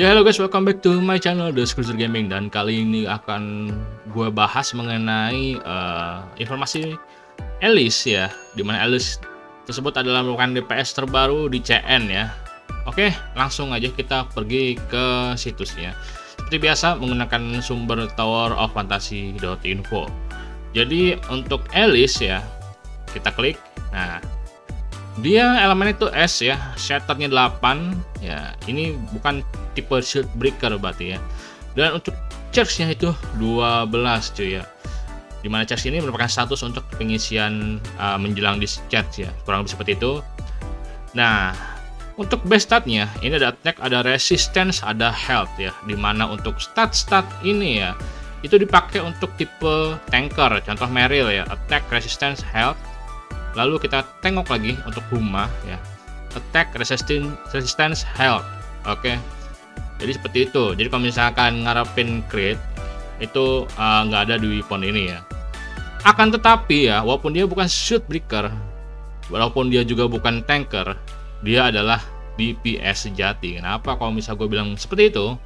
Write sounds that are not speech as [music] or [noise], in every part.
Ya halo guys, welcome back to my channel The Cruiser Gaming dan kali ini akan gue bahas mengenai uh, informasi Alice ya, di mana Alice tersebut adalah merupakan DPS terbaru di CN ya. Oke, langsung aja kita pergi ke situsnya. Seperti biasa menggunakan sumber Tower of Fantasy.info. Jadi untuk Alice ya, kita klik. Nah, dia elemen itu S ya, shatternya 8 ya. Ini bukan tipe shield breaker berarti ya. Dan untuk charge-nya itu 12 cuy ya. Di mana charge ini merupakan status untuk pengisian uh, menjelang discharge ya. Kurang lebih seperti itu. Nah, untuk base statnya ini ada attack, ada resistance, ada health ya. Di mana untuk stat-stat ini ya itu dipakai untuk tipe tanker. Contoh Meryl ya, attack, resistance, health Lalu kita tengok lagi untuk Huma ya. Attack, resistance, resistance, health. Oke. Okay. Jadi seperti itu. Jadi kalau misalkan ngarepin crit itu uh, nggak uh, ada di weapon ini ya. Akan tetapi ya, walaupun dia bukan shoot breaker, walaupun dia juga bukan tanker, dia adalah DPS sejati. Kenapa kalau misal gue bilang seperti itu?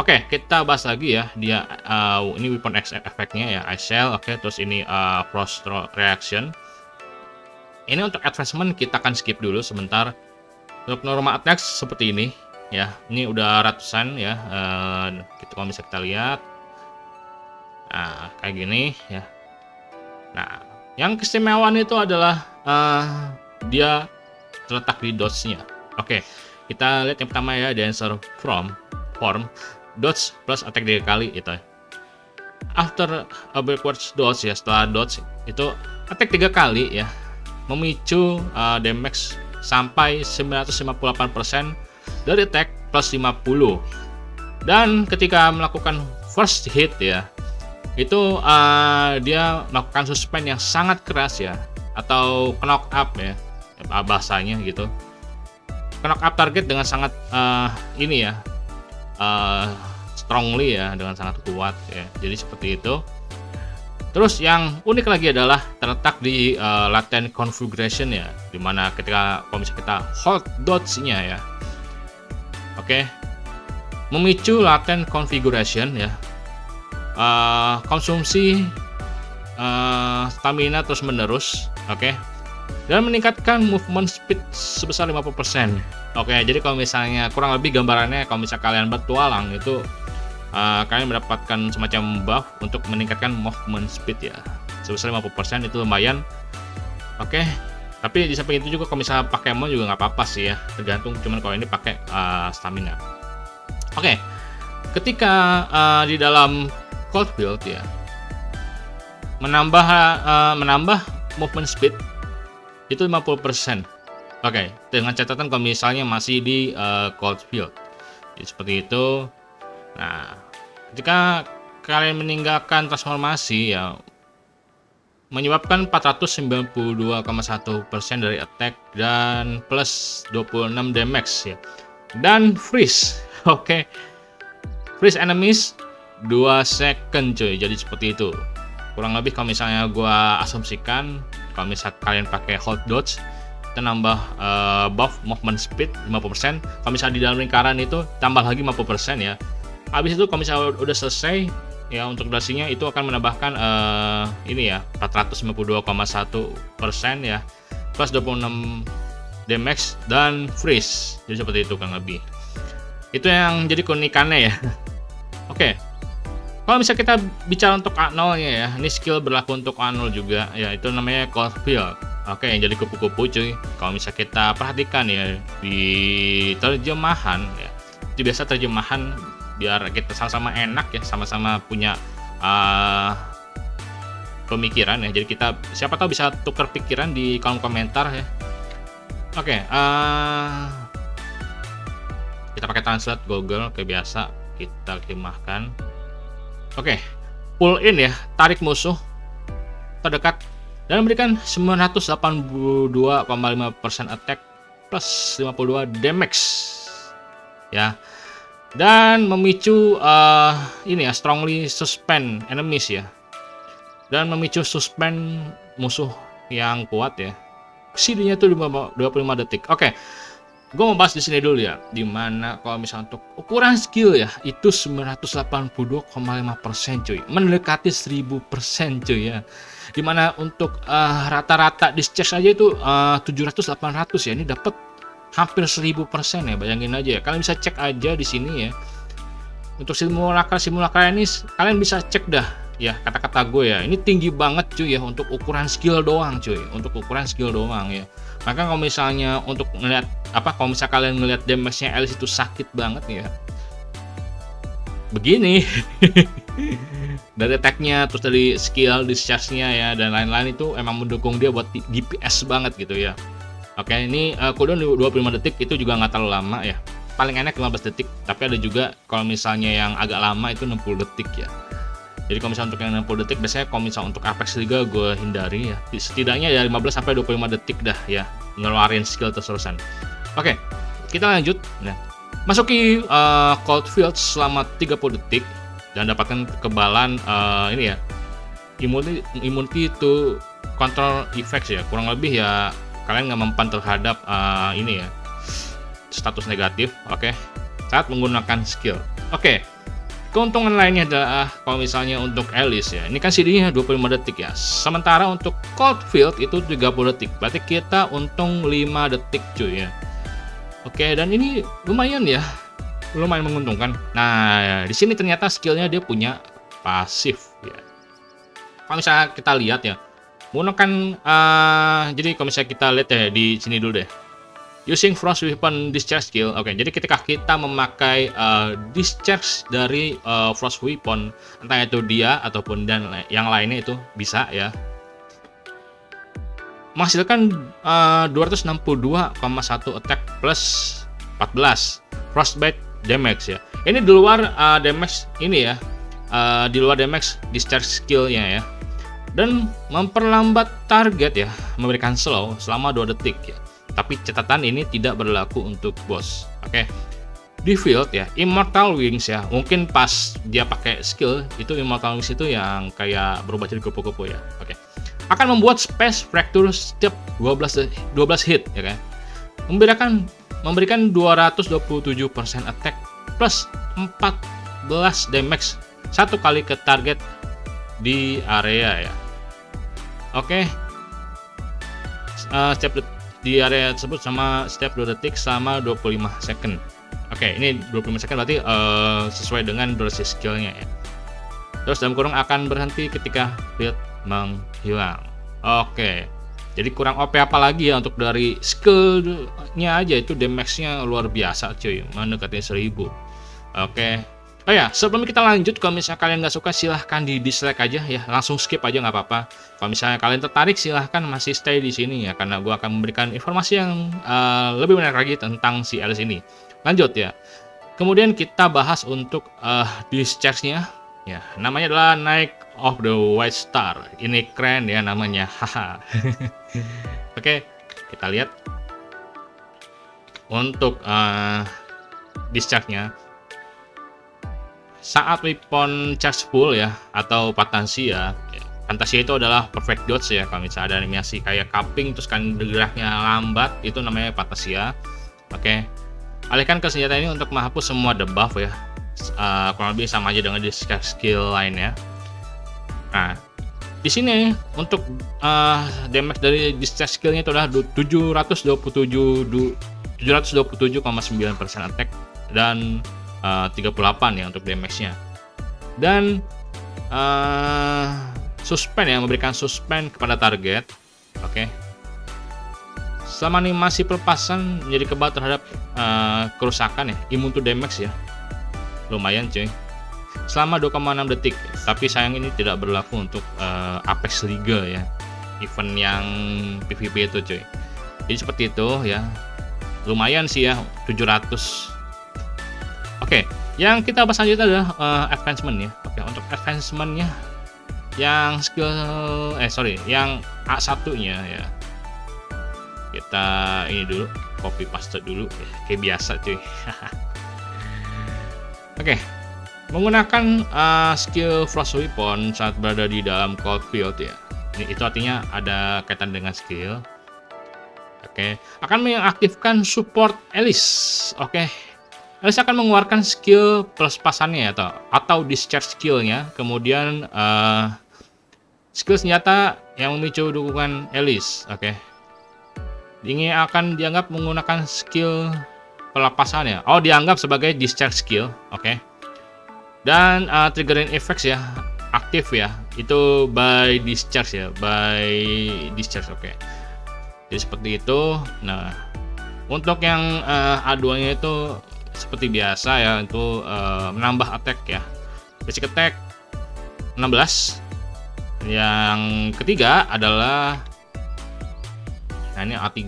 Oke, okay, kita bahas lagi ya. Dia uh, ini weapon X efeknya ya, ice shell. Oke, okay, terus ini uh, frost reaction ini untuk advancement kita akan skip dulu sebentar. Untuk normal attack seperti ini ya. Ini udah ratusan ya. Kita kalau bisa kita lihat. Nah kayak gini ya. Nah yang keistimewaan itu adalah uh, dia terletak di dodge nya oke kita lihat yang pertama ya. Dancer from form dodge plus attack tiga kali itu after a backwards dodge ya setelah dodge itu attack tiga kali ya memicu uh, damage sampai 958% dari attack plus 50 dan ketika melakukan first hit ya itu uh, dia melakukan suspend yang sangat keras ya atau knock up ya bahasanya gitu. Knock up target dengan sangat uh, ini ya uh, strongly ya dengan sangat kuat ya. Jadi seperti itu Terus yang unik lagi adalah terletak di uh, latent configuration ya, di mana ketika misalnya kita hold dots-nya ya, oke, okay. memicu latent configuration ya, uh, konsumsi uh, stamina terus menerus, oke, okay. dan meningkatkan movement speed sebesar 50%. Oke, okay, jadi kalau misalnya kurang lebih gambarannya kalau misalnya kalian bertualang itu uh, kalian mendapatkan semacam buff untuk meningkatkan movement speed ya sebesar 50% itu lumayan oke okay. tapi di samping itu juga kalau misalnya pakai mon juga nggak apa-apa sih ya tergantung cuman kalau ini pakai uh, stamina oke okay. ketika uh, di dalam cold build ya menambah uh, menambah movement speed itu 50% oke okay. dengan catatan kalau misalnya masih di uh, cold build jadi seperti itu Nah, ketika kalian meninggalkan transformasi ya menyebabkan 492,1% dari attack dan plus 26 damage ya. Dan freeze. [laughs] Oke. Okay. Freeze enemies 2 second cuy. Jadi seperti itu. Kurang lebih kalau misalnya gua asumsikan kalau misalnya kalian pakai hold dodge kita nambah uh, buff movement speed 50%. Kalau misalnya di dalam lingkaran itu tambah lagi 50% ya habis itu kalau misalnya udah selesai ya untuk durasinya itu akan menambahkan uh, ini ya 452,1 persen ya plus 26 damage dan freeze jadi seperti itu kan lebih itu yang jadi keunikannya ya [laughs] oke okay. kalau misalnya kita bicara untuk A0 nya ya ini skill berlaku untuk A0 juga ya itu namanya cold build Oke, yang jadi kupu-kupu cuy. Kalau misalnya kita perhatikan ya di terjemahan ya, itu biasa terjemahan biar kita sama-sama enak ya sama-sama punya uh, pemikiran ya. Jadi kita siapa tahu bisa tukar pikiran di kolom komentar ya. Oke okay, uh, kita pakai translate Google kayak biasa kita terjemahkan oke okay, pull in ya tarik musuh terdekat dan memberikan 982,5% attack plus 52 damage. Ya dan memicu uh, ini ya strongly suspend enemies ya. Dan memicu suspend musuh yang kuat ya. CD-nya tuh 25 detik. Oke okay. gue mau bahas di sini dulu ya. Di mana kalau misalnya untuk ukuran skill ya itu 982,5% cuy. Mendekati 1000% cuy ya. Di mana untuk uh, rata-rata discharge aja itu uh, 700-800 ya. Ini dapat hampir 1000% ya bayangin aja ya. Kalian bisa cek aja di sini ya. Untuk simulakra simulakra ini kalian bisa cek dah ya kata-kata gue ya. Ini tinggi banget cuy ya untuk ukuran skill doang cuy untuk ukuran skill doang ya. Maka kalau misalnya untuk ngeliat apa kalau misalnya kalian ngeliat damage-nya Alice itu sakit banget ya. Begini. [laughs] Dari attack-nya terus dari skill discharge-nya ya dan lain-lain itu emang mendukung dia buat DPS banget gitu ya oke ini uh, cooldown 25 detik itu juga nggak terlalu lama ya. Paling enak 15 detik tapi ada juga kalau misalnya yang agak lama itu 60 detik ya. Jadi kalau misalnya untuk yang 60 detik biasanya kalau misalnya untuk Apex Liga gue hindari ya. Setidaknya ya 15 sampai 25 detik dah ya ngeluarin skill terusan oke kita lanjut. Nah masuki uh, cold field selama 30 detik dan dapatkan kekebalan uh, ini ya. Immunity immunity itu control effects ya kurang lebih ya kalian nggak mempan terhadap uh, ini ya status negatif oke okay? saat menggunakan skill oke okay. Keuntungan lainnya adalah kalau misalnya untuk Alice ya, ini kan CD-nya 25 detik ya. Sementara untuk Cold Field itu 30 detik. Berarti kita untung 5 detik cuy ya. Oke, dan ini lumayan ya. Lumayan menguntungkan. Nah, di sini ternyata skillnya dia punya pasif ya. Kalau misalnya kita lihat ya, menggunakan uh, jadi kalau misalnya kita lihat ya di sini dulu deh Using Frost Weapon Discharge Skill. Oke, okay, jadi ketika kita memakai uh, discharge dari uh, Frost Weapon, entah itu dia ataupun dan yang lainnya itu bisa ya. Menghasilkan uh, 262,1 attack plus 14 frostbite damage ya. Ini di luar uh, damage ini ya. Uh, di luar damage discharge skillnya ya. Dan memperlambat target ya, memberikan slow selama 2 detik ya tapi catatan ini tidak berlaku untuk boss. Oke. Okay. Di field ya, Immortal Wings ya, mungkin pas dia pakai skill itu Immortal Wings itu yang kayak berubah jadi kupu-kupu ya. Oke. Okay. Akan membuat space fracture setiap 12 12 hit ya kan. Memberikan memberikan 227% attack plus 14 damage satu kali ke target di area ya. Oke. Okay. Uh, step di area tersebut sama setiap 2 detik sama 25 second. Oke ini 25 second berarti uh, sesuai dengan durasi skillnya ya. Terus dalam kurung akan berhenti ketika field menghilang. Oke. Jadi kurang OP apa lagi ya untuk dari skillnya aja? Itu damage-nya luar biasa cuy. Mendekati 1000 oke Oh ya, sebelum kita lanjut, kalau misalnya kalian nggak suka, silahkan di dislike aja ya, langsung skip aja nggak apa-apa. Kalau misalnya kalian tertarik, silahkan masih stay di sini ya, karena gue akan memberikan informasi yang uh, lebih menarik lagi tentang si Alice ini. Lanjut ya. Kemudian kita bahas untuk uh, discharge-nya. Ya, namanya adalah Night of the White Star. Ini keren ya namanya. Haha. [laughs] Oke, kita lihat. Untuk uh, discharge-nya saat weapon charge full ya atau Patansia ya, Fantasia itu adalah perfect dodge ya kalau misalnya ada animasi kayak cupping terus kan geraknya lambat itu namanya Fantasia oke alihkan ke senjata ini untuk menghapus semua debuff ya. Uh, kurang lebih sama aja dengan di skill lainnya nah di sini untuk uh, damage dari discharge skillnya itu adalah 727 727,9% attack. Dan uh, 38 ya untuk damage-nya. Dan uh, suspend ya memberikan suspend kepada target. Oke. Okay. Selama animasi pelepasan menjadi kebal terhadap uh, kerusakan ya, imun to damage ya. Lumayan cuy. Selama 2,6 detik, tapi sayang ini tidak berlaku untuk uh, Apex Liga ya. Event yang PvP itu cuy. Jadi seperti itu ya. Lumayan sih ya 700 Oke, yang kita bahas selanjutnya adalah uh, advancement ya. Oke, untuk advancementnya yang skill eh sorry, yang A1-nya ya. Kita ini dulu copy paste dulu ya, kayak biasa cuy. [laughs] Oke. Menggunakan uh, skill Frost Weapon saat berada di dalam cold field ya. Ini itu artinya ada kaitan dengan skill. Oke, akan mengaktifkan support Alice. Oke, Alice akan mengeluarkan skill plus pasannya atau atau discharge skillnya. Kemudian uh, skill senjata yang memicu dukungan Alice. Oke, ini akan dianggap menggunakan skill pelepasannya. Oh, dianggap sebagai discharge skill. Oke. Dan uh, triggering effects ya aktif ya. Itu by discharge ya, by discharge. Oke jadi seperti itu nah untuk yang uh, A2 nya itu seperti biasa ya itu uh, menambah attack ya basic attack 16 yang ketiga adalah nah ini A3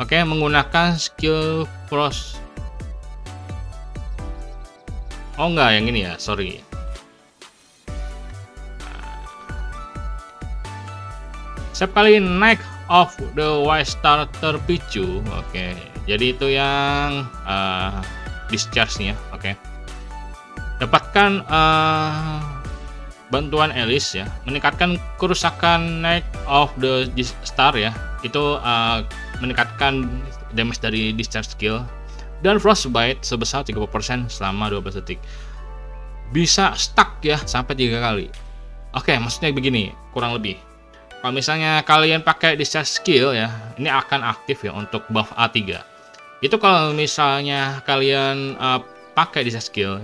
oke menggunakan skill cross oh enggak yang ini ya sorry Setiap kali naik off the white star terpicu, oke. Okay. Jadi itu yang uh, discharge-nya, oke. Okay. Dapatkan uh, bantuan Alice ya, meningkatkan kerusakan naik of the star ya. Itu uh, meningkatkan damage dari discharge skill dan frostbite sebesar 30% selama 12 detik. Bisa stuck ya sampai tiga kali. Oke, maksudnya begini, kurang lebih kalau misalnya kalian pakai discharge skill ya, ini akan aktif ya untuk buff A3. Itu kalau misalnya kalian uh, pakai discharge skill.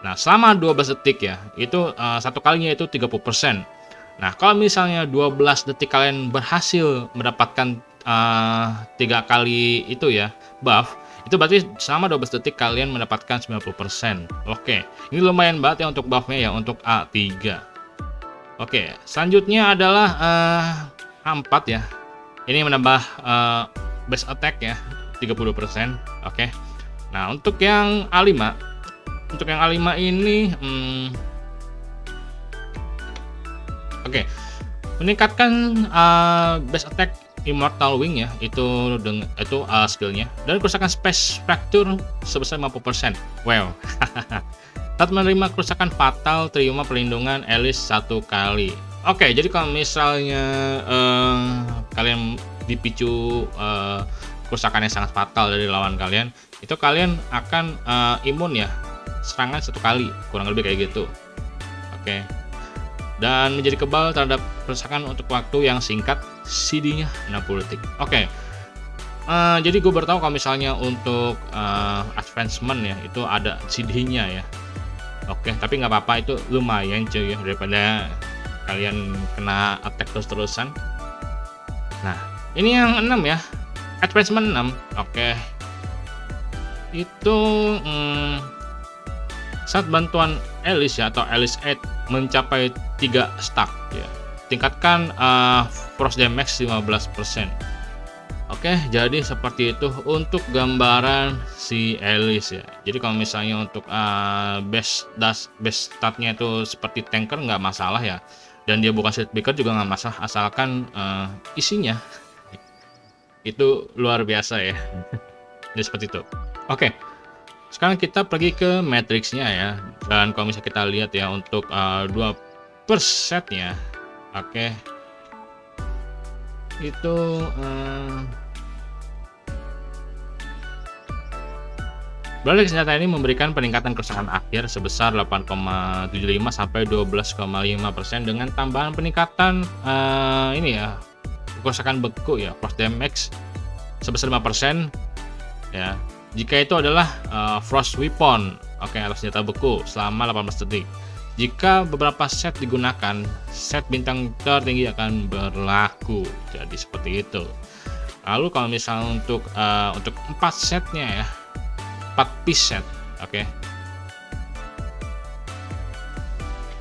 Nah, selama 12 detik ya, itu uh, satu kalinya itu 30%. Nah, kalau misalnya 12 detik kalian berhasil mendapatkan uh, tiga kali itu ya, buff, itu berarti selama 12 detik kalian mendapatkan 90%. Oke, ini lumayan banget ya untuk buffnya ya untuk A3. Oke, selanjutnya adalah uh, A4 ya. Ini menambah uh, base attack ya, 30%. Oke. Nah, untuk yang A5, untuk yang A5 ini hmm, Oke. Meningkatkan uh, base attack Immortal Wing ya, itu dengan itu uh, skillnya dan kerusakan space fracture sebesar 50%. Wow. Saat menerima kerusakan fatal, terima perlindungan Alice satu kali. Oke, jadi kalau misalnya uh, kalian dipicu uh, kerusakan yang sangat fatal dari lawan kalian, itu kalian akan uh, imun ya serangan satu kali, kurang lebih kayak gitu. Oke. Dan menjadi kebal terhadap kerusakan untuk waktu yang singkat, CD-nya 60 detik. Oke. Uh, jadi gue bertahu kalau misalnya untuk uh, advancement ya itu ada CD-nya ya Oke, tapi nggak apa-apa itu lumayan cuy ya daripada kalian kena attack terus-terusan. Nah, ini yang 6 ya. Advancement 6. Oke. Itu hmm, saat bantuan Alice ya atau Alice 8 mencapai 3 stack ya. Tingkatkan uh, frost damage 15%. Oke, jadi seperti itu untuk gambaran si Alice ya. Jadi kalau misalnya untuk uh, best das best statnya itu seperti tanker nggak masalah ya. Dan dia bukan speed breaker juga nggak masalah asalkan uh, isinya itu luar biasa ya. Jadi seperti itu. Oke. Sekarang kita pergi ke matrixnya ya. Dan kalau misalnya kita lihat ya untuk uh, dua per setnya. Oke itu uh, Balik senjata ini memberikan peningkatan kerusakan akhir sebesar 8,75 sampai 12,5% dengan tambahan peningkatan uh, ini ya kerusakan beku ya frost damage sebesar 5% ya. Jika itu adalah uh, frost weapon oke okay, atau senjata beku selama 18 detik. Jika beberapa set digunakan, set bintang tertinggi akan berlaku. Jadi seperti itu. Lalu kalau misalnya untuk uh, untuk 4 setnya ya, 4 piece set. Oke. Okay.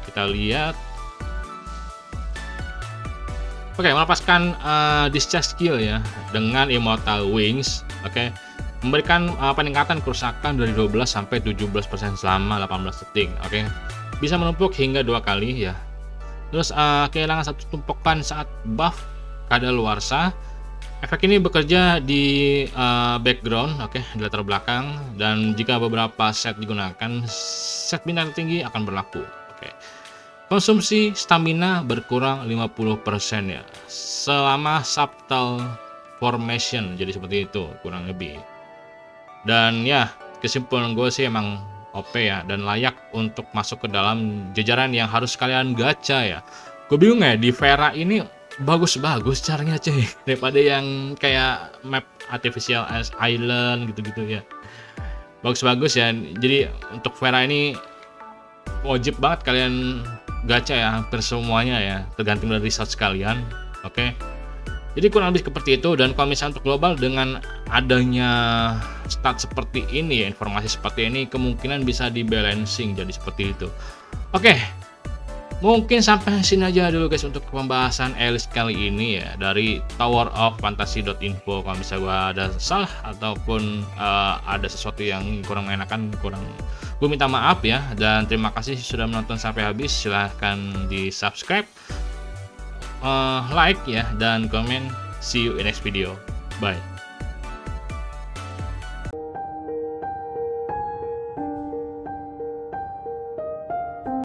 Kita lihat. Oke, okay, melepaskan uh, discharge skill ya dengan Immortal Wings. Oke. Okay. Memberikan uh, peningkatan kerusakan dari 12 sampai 17% selama 18 detik. Oke. Okay bisa menumpuk hingga dua kali ya terus uh, kehilangan satu tumpukan saat buff kadaluarsa efek ini bekerja di uh, background oke okay, di latar belakang dan jika beberapa set digunakan set bintang tinggi akan berlaku oke okay. Konsumsi stamina berkurang 50% ya selama subtle formation jadi seperti itu kurang lebih. Dan ya kesimpulan gue sih emang OP ya dan layak untuk masuk ke dalam jajaran yang harus kalian gacha ya. Gue bingung ya di Vera ini bagus-bagus caranya cuy [laughs] daripada yang kayak map artificial island gitu-gitu ya. Bagus-bagus ya jadi untuk Vera ini wajib banget kalian gacha ya hampir semuanya ya tergantung dari research kalian oke okay? jadi kurang lebih seperti itu dan kalau misalnya untuk global dengan adanya stat seperti ini ya informasi seperti ini kemungkinan bisa di balancing jadi seperti itu oke okay. mungkin sampai sini aja dulu guys untuk pembahasan Alice kali ini ya dari Tower of Fantasy.info kalau misalnya gua ada salah ataupun uh, ada sesuatu yang kurang enakan kurang gue minta maaf ya dan terima kasih sudah menonton sampai habis. Silahkan di subscribe uh, like ya dan komen. See you in next video. Bye